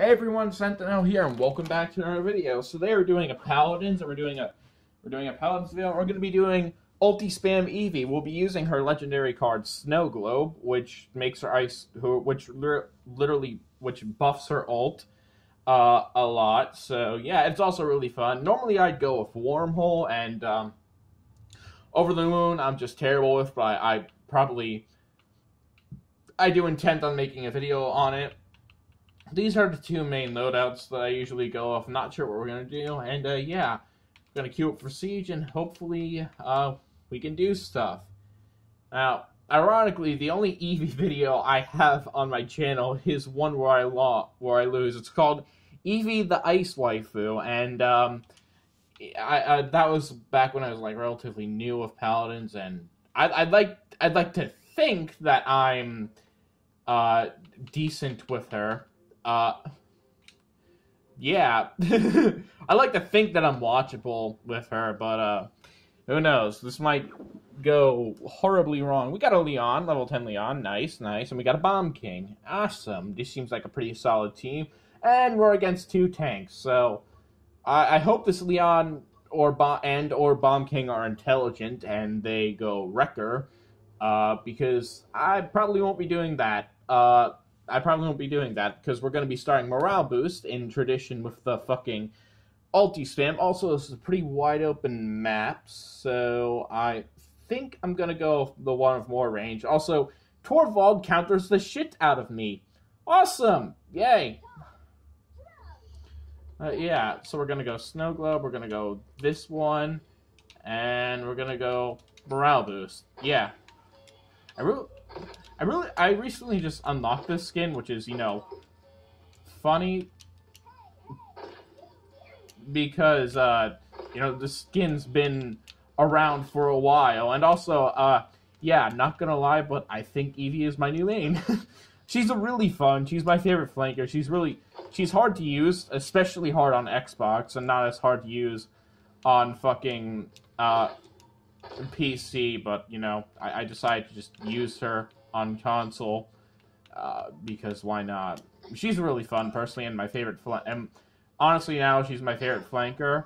Hey everyone, Sentinel here, and welcome back to another video. So they are doing a Paladins, and we're doing a we're doing a Paladins video. We're going to be doing ulti spam Evie. We'll be using her legendary card Snow Globe, which makes her ice, which literally which buffs her ult uh, a lot. So yeah, it's also really fun. Normally I'd go with Wormhole and um, Over the Moon. I'm just terrible with, but I, I probably I do intend on making a video on it these are the two main loadouts that I usually go off. Not sure what we're going to do. And, uh, yeah, going to queue up for Siege, and hopefully, uh, we can do stuff. Now, ironically, the only Evie video I have on my channel is one where I law where I lose. It's called Evie the Ice Waifu, and, um, I, I, that was back when I was, like, relatively new with Paladins, and I, I'd like, I'd like to think that I'm, uh, decent with her uh, yeah, I like to think that I'm watchable with her, but uh, who knows? This might go horribly wrong. We got a Leon, level 10 Leon, nice, nice, and we got a Bomb King, awesome. This seems like a pretty solid team, and we're against two tanks, so I, I hope this Leon or Bo- and or Bomb King are intelligent and they go Wrecker, uh, because I probably won't be doing that. Uh, I probably won't be doing that because we're going to be starting Morale Boost in tradition with the fucking ulti spam. Also, this is a pretty wide open map, so I think I'm going to go the one with more range. Also, Torvald counters the shit out of me. Awesome! Yay! Uh, yeah, so we're going to go Snow Globe, we're going to go this one, and we're going to go Morale Boost. Yeah. I really... I really, I recently just unlocked this skin, which is, you know, funny because, uh, you know, the skin's been around for a while, and also, uh, yeah, not gonna lie, but I think Evie is my new main. she's a really fun. She's my favorite flanker. She's really, she's hard to use, especially hard on Xbox, and not as hard to use on fucking uh, PC. But you know, I, I decided to just use her on console uh, because why not? She's really fun, personally, and my favorite. and honestly, now she's my favorite flanker.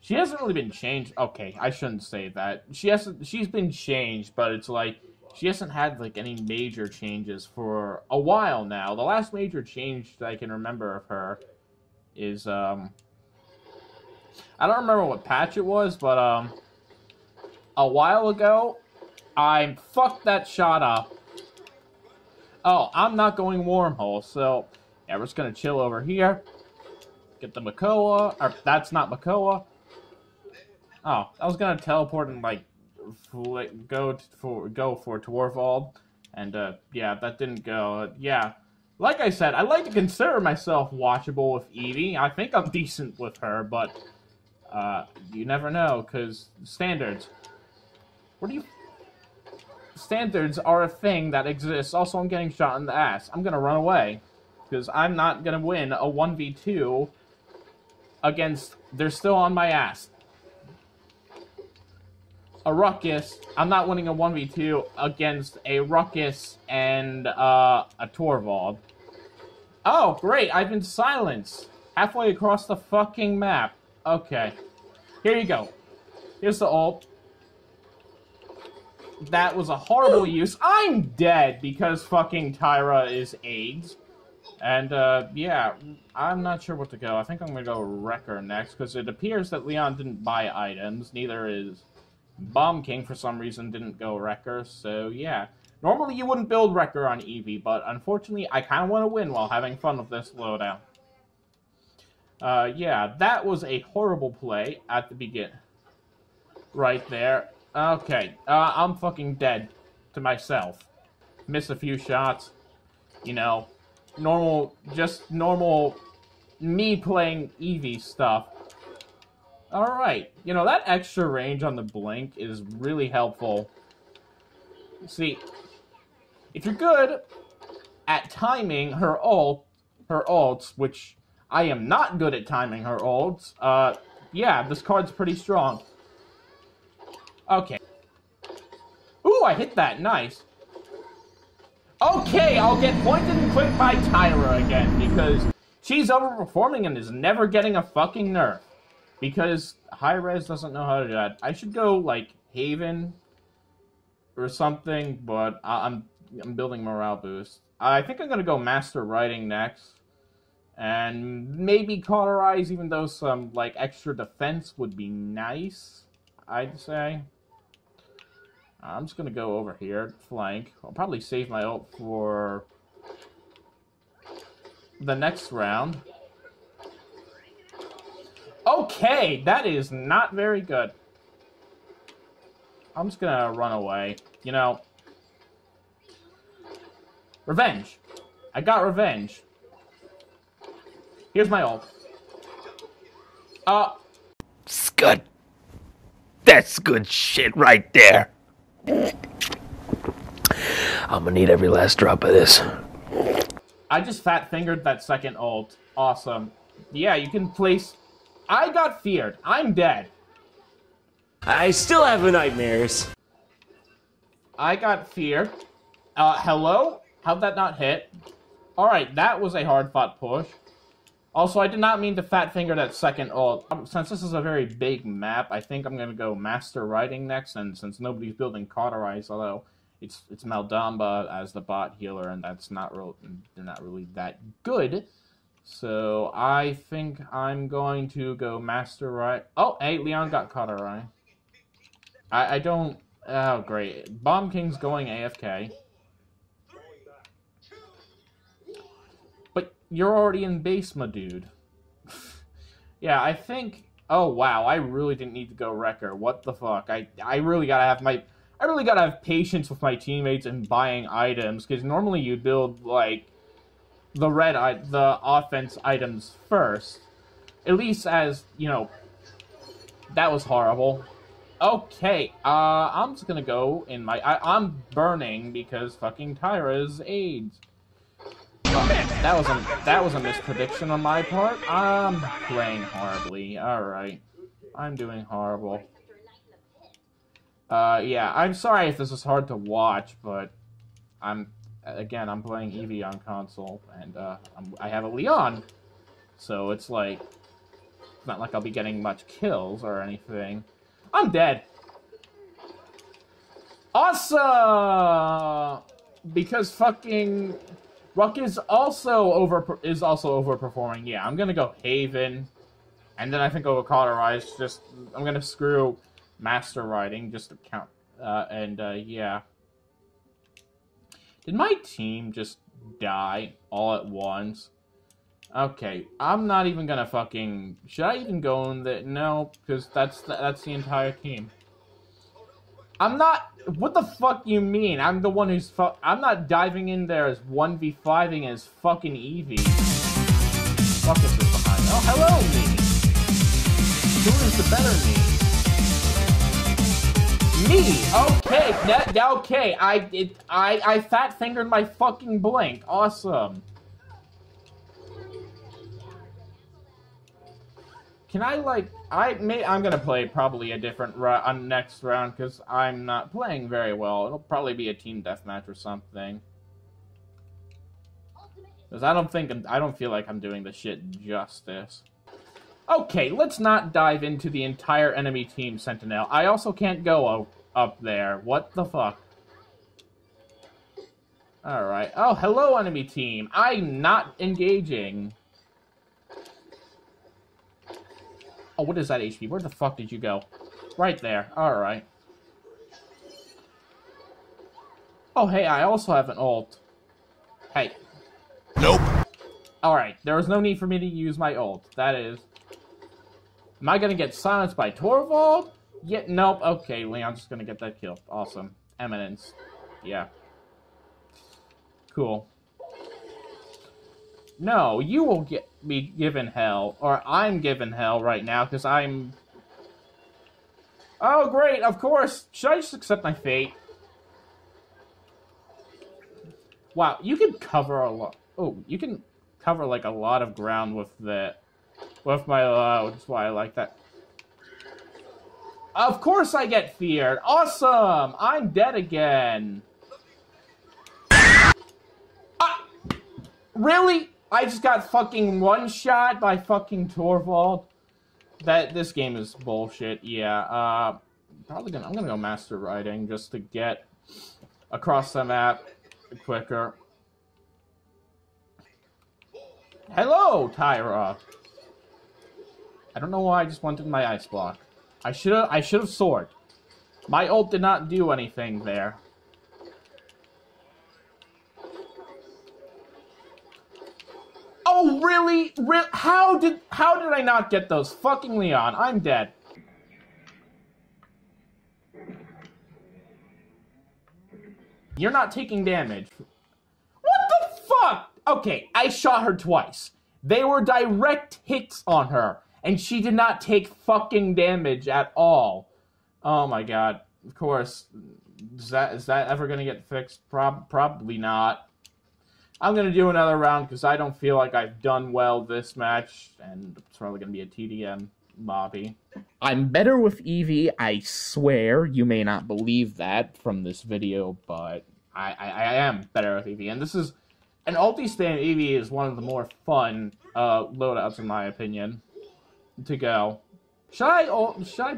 She hasn't really been changed. Okay, I shouldn't say that. She hasn't. She's been changed, but it's like she hasn't had like any major changes for a while now. The last major change that I can remember of her is um. I don't remember what patch it was, but um, a while ago, I fucked that shot up Oh, I'm not going wormhole, so yeah, we're just gonna chill over here. Get the Makoa, or that's not Makoa. Oh, I was gonna teleport and like go for go for Torvald, and uh, yeah, that didn't go. yeah, like I said, I like to consider myself watchable with Evie. I think I'm decent with her, but uh, you never know, cause standards. What do you standards are a thing that exists. Also, I'm getting shot in the ass. I'm gonna run away. Because I'm not gonna win a 1v2 against... They're still on my ass. A Ruckus. I'm not winning a 1v2 against a Ruckus and uh, a Torvald. Oh, great. I've been silenced. Halfway across the fucking map. Okay. Here you go. Here's the ult that was a horrible use. I'm dead because fucking Tyra is AIDS. And, uh, yeah, I'm not sure what to go. I think I'm gonna go Wrecker next, because it appears that Leon didn't buy items. Neither is Bomb King, for some reason, didn't go Wrecker, so yeah. Normally you wouldn't build Wrecker on Evie, but unfortunately I kind of want to win while having fun with this loadout. Uh, yeah, that was a horrible play at the begin. Right there. Okay, uh, I'm fucking dead to myself. Miss a few shots. You know, normal, just normal me playing Evie stuff. Alright, you know, that extra range on the Blink is really helpful. See, if you're good at timing her ult, her ults, which I am not good at timing her ults, uh, yeah, this card's pretty strong. Okay. Ooh, I hit that. Nice. Okay, I'll get pointed and quick by Tyra again, because She's overperforming and is never getting a fucking nerf. Because Hi-Rez doesn't know how to do that. I should go, like, Haven or something, but I'm, I'm building morale boost. I think I'm going to go Master Riding next. And maybe Cauterize, even though some, like, extra defense would be nice, I'd say. I'm just going to go over here, flank. I'll probably save my ult for the next round. Okay, that is not very good. I'm just gonna run away. You know, revenge. I got revenge. Here's my ult. Uh. It's good. That's good shit right there. I'm gonna need every last drop of this. I just fat fingered that second ult. Awesome. Yeah, you can place. I got feared. I'm dead. I still have nightmares. I got feared. Uh, hello? How'd that not hit? Alright, that was a hard fought push. Also, I did not mean to fat finger that second ult. Um, since this is a very big map, I think I'm gonna go Master Riding next, and since nobody's building Cauterize, although it's it's Mal'Damba as the bot healer, and that's not real. They're not really that good. So I think I'm going to go Master Right. Oh, hey, Leon got Cauterize. I I don't. Oh, great. Bomb King's going AFK. You're already in base, my dude. yeah, I think. Oh wow, I really didn't need to go Wrecker. What the fuck? I I really gotta have my I really gotta have patience with my teammates and buying items because normally you build like the red the offense items first. At least as you know, that was horrible. Okay, uh, I'm just gonna go in my. I, am burning because fucking Tyra's AIDS. That was a that was a misprediction on my part. I'm playing horribly. All right, I'm doing horrible. Uh, yeah, I'm sorry if this is hard to watch, but I'm again I'm playing Evie on console, and uh, i have a Leon, so it's like it's not like I'll be getting much kills or anything. I'm dead. Awesome! Because fucking Ruck is also over is also overperforming. Yeah, I'm gonna go Haven, and then I think over Cauterize. Just I'm gonna screw master Riding just to count. Uh, and uh, yeah. Did my team just die all at once? Okay, I'm not even gonna fucking. Should I even go in there? No, because that's the, that's the entire team. I'm not. What the fuck you mean? I'm the one who's. Fu I'm not diving in there as one v 5ing as fucking Evie. Fuck is this behind? Oh, hello me. Who is the better me? Me. Okay. That, okay. I it, I I fat fingered my fucking blink. Awesome. Can I like I may I'm gonna play probably a different on next round because I'm not playing very well. It'll probably be a team deathmatch or something. Because I don't think I don't feel like I'm doing the shit justice. Okay, let's not dive into the entire enemy team, Sentinel. I also can't go up there. What the fuck? Alright. Oh, hello, enemy team. I'm not engaging. Oh, what is that HP? Where the fuck did you go? Right there. Alright. Oh, hey, I also have an ult. Hey. Nope. Alright, there was no need for me to use my ult. That is Am I gonna get silenced by Torvald? Yeah, nope. Okay, Leon's just gonna get that kill. Awesome. Eminence. Yeah. Cool. No, you will get be given hell, or I'm given hell right now because I'm. Oh, great! Of course. Should I just accept my fate? Wow, you can cover a lot. Oh, you can cover like a lot of ground with that, with my uh, that's why I like that. Of course I get feared. Awesome! I'm dead again. Uh, really? I just got fucking one shot by fucking Torvald. That this game is bullshit. Yeah. Uh, probably gonna I'm gonna go master riding just to get across the map quicker. Hello, Tyra. I don't know why I just wanted my ice block. I should have I should have sword. My ult did not do anything there. Oh really? How did how did I not get those? Fucking Leon, I'm dead. You're not taking damage. What the fuck? Okay, I shot her twice. They were direct hits on her, and she did not take fucking damage at all. Oh my god. Of course. Is that is that ever gonna get fixed? Prob probably not. I'm gonna do another round because I don't feel like I've done well this match, and it's probably gonna be a TDM lobby. I'm better with Evie, I swear. You may not believe that from this video, but I, I, I am better with Evie. And this is an ulti stand Evie is one of the more fun uh, loadouts in my opinion to go. Should I should I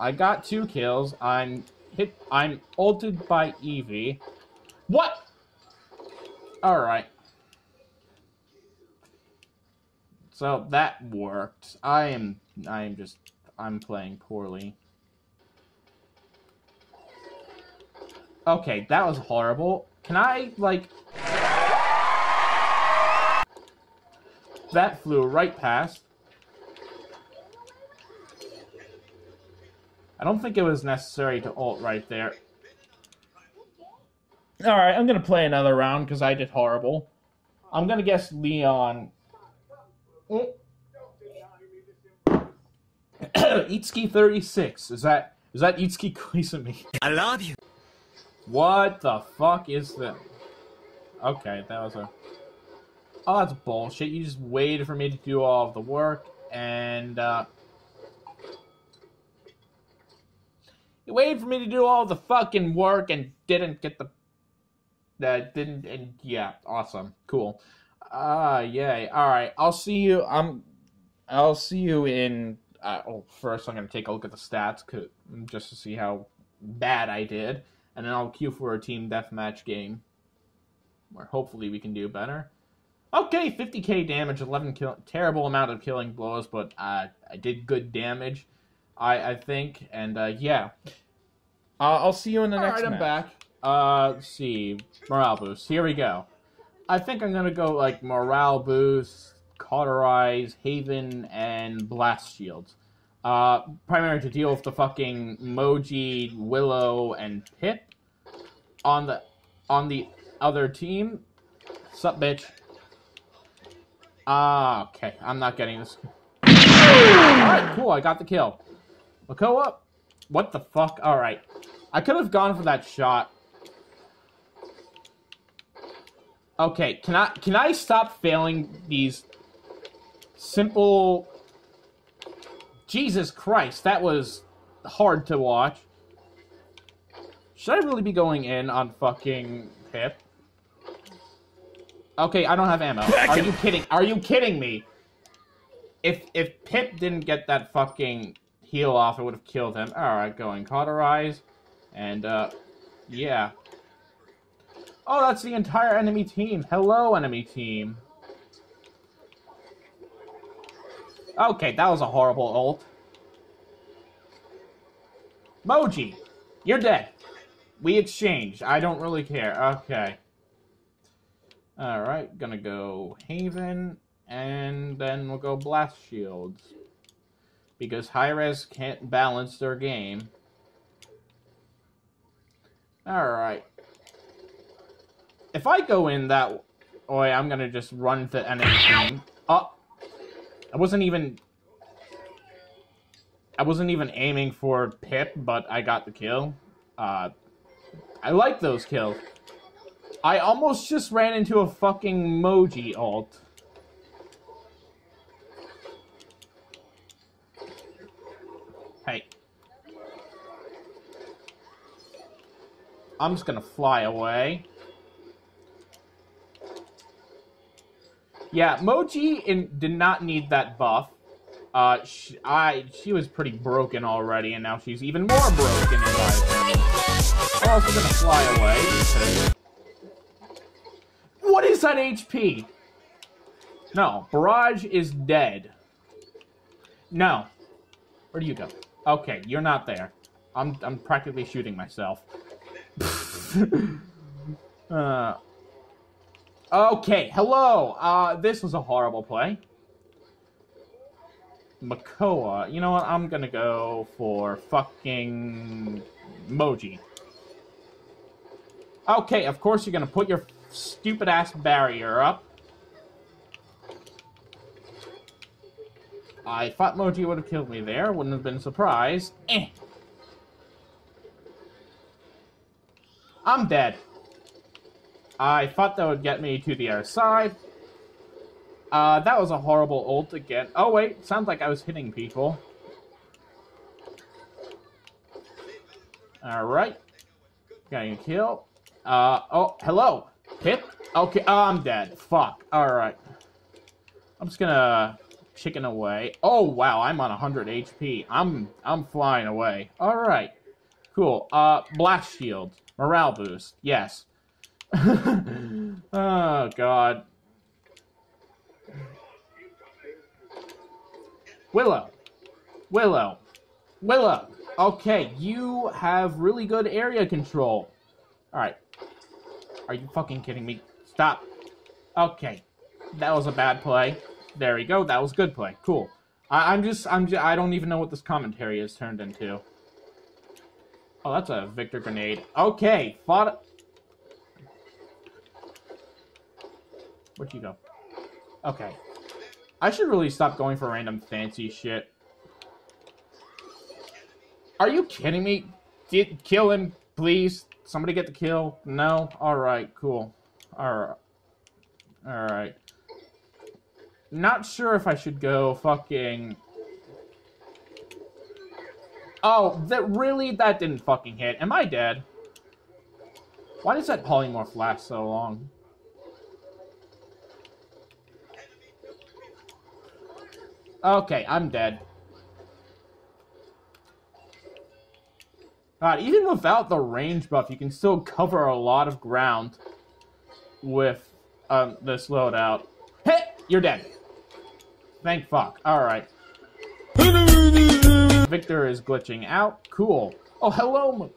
I got two kills. I'm hit I'm ulted by Evie. What? Alright. So that worked. I am I am just I'm playing poorly. Okay, that was horrible. Can I like That flew right past. I don't think it was necessary to ult right there. Alright, I'm gonna play another round because I did horrible. I'm gonna guess Leon. Itsuki 36. Is that is that Itsuki Koizumi? I love you. What the fuck is that? Okay, that was a. Oh, that's bullshit. You just waited for me to do all of the work, and uh, you waited for me to do all the fucking work and didn't get the. That didn't, and yeah, awesome, cool. Ah, uh, yay! All right, I'll see you. I'm. I'll see you in. Uh, oh, first I'm gonna take a look at the stats, just to see how bad I did and then I'll queue for a team deathmatch game where hopefully we can do better. Okay, 50k damage, 11 kill, terrible amount of killing blows, but uh, I did good damage, I I think, and uh, yeah. Uh, I'll see you in the All next. Right, I'm back. Uh, let's see, morale boost. Here we go. I think I'm gonna go like morale boost, cauterize, haven, and blast shields. Uh, primarily to deal with the fucking Moji, Willow, and Pip on the on the other team. Sup, bitch? Ah, okay. I'm not getting this. Alright, cool. I got the kill. Makoa? What the fuck? Alright. I could have gone for that shot. Okay, can I can I stop failing these simple Jesus Christ, that was hard to watch. Should I really be going in on fucking Pip? Okay, I don't have ammo. Are you kidding? Are you kidding me? If if Pip didn't get that fucking heal off, it would have killed him. Alright, going cauterize. And, uh, yeah. Oh, that's the entire enemy team. Hello, enemy team. Okay, that was a horrible ult. Moji, you're dead. We exchanged. I don't really care. Okay. Alright, gonna go Haven, and then we'll go Blast Shields. Because Hi-Rez can't balance their game. Alright. If I go in that way, I'm gonna just run enemy team. Oh! I wasn't even... I wasn't even aiming for Pip, but I got the kill. Uh, I like those kills. I almost just ran into a fucking Moji ult. I'm just gonna fly away. Yeah, Moji in, did not need that buff. Uh, sh I she was pretty broken already, and now she's even more broken in. I'm also gonna fly away. What is that HP? No, Barrage is dead. No. Where do you go? Okay, you're not there. I'm I'm practically shooting myself. uh, okay, hello. Uh, this was a horrible play. Makoa. You know what? I'm gonna go for fucking Moji. Okay, of course you're gonna put your stupid ass barrier up. I thought Moji would have killed me there. Wouldn't have been surprised. Eh. I'm dead. I thought that would get me to the other side. Uh, that was a horrible ult again. Oh, wait. Sounds like I was hitting people. Alright. Getting a kill. Uh, oh, hello. Hit? Okay, oh, I'm dead. Fuck. Alright. I'm just gonna chicken away. Oh, wow, I'm on 100 HP. I'm, I'm flying away. Alright. Cool. Uh, blast shield. Morale boost. Yes. oh, God. Willow. Willow. Willow. Okay, you have really good area control. Alright. Are you fucking kidding me? Stop. Okay. That was a bad play. There we go. That was good play. Cool. I, am just, I'm just, I don't even know what this commentary has turned into. Oh, that's a Victor grenade. Okay, fought. Where'd you go? Okay. I should really stop going for random fancy shit. Are you kidding me? Get, kill him, please. Somebody get the kill. No? Alright, cool. Alright. Alright. Not sure if I should go fucking... Oh, that really? That didn't fucking hit. Am I dead? Why does that polymorph last so long? Okay, I'm dead. God, even without the range buff, you can still cover a lot of ground with um, this loadout. Hey, you're dead. Thank fuck. Alright. Victor is glitching out. Cool. Oh, hello,